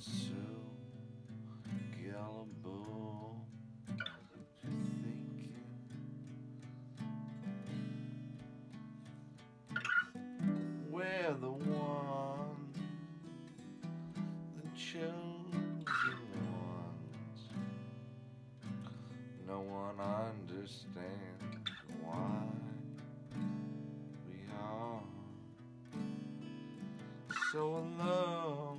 so gullible we're the chosen ones. No one understands why we are so alone.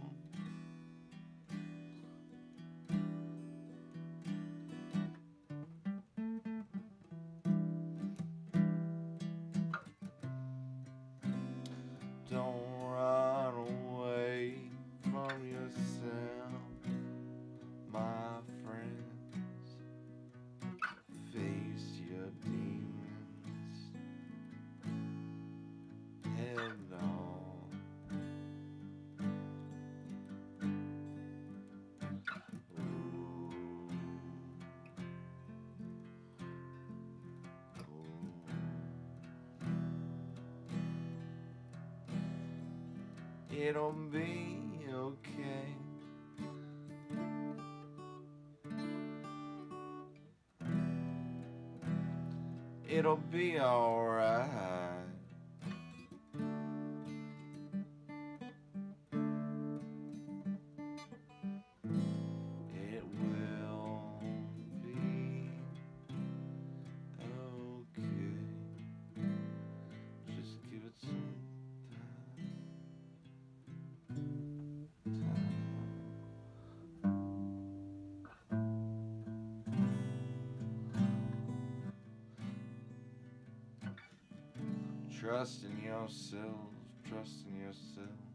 It'll be okay. It'll be alright. Trust in yourself, trust in yourself.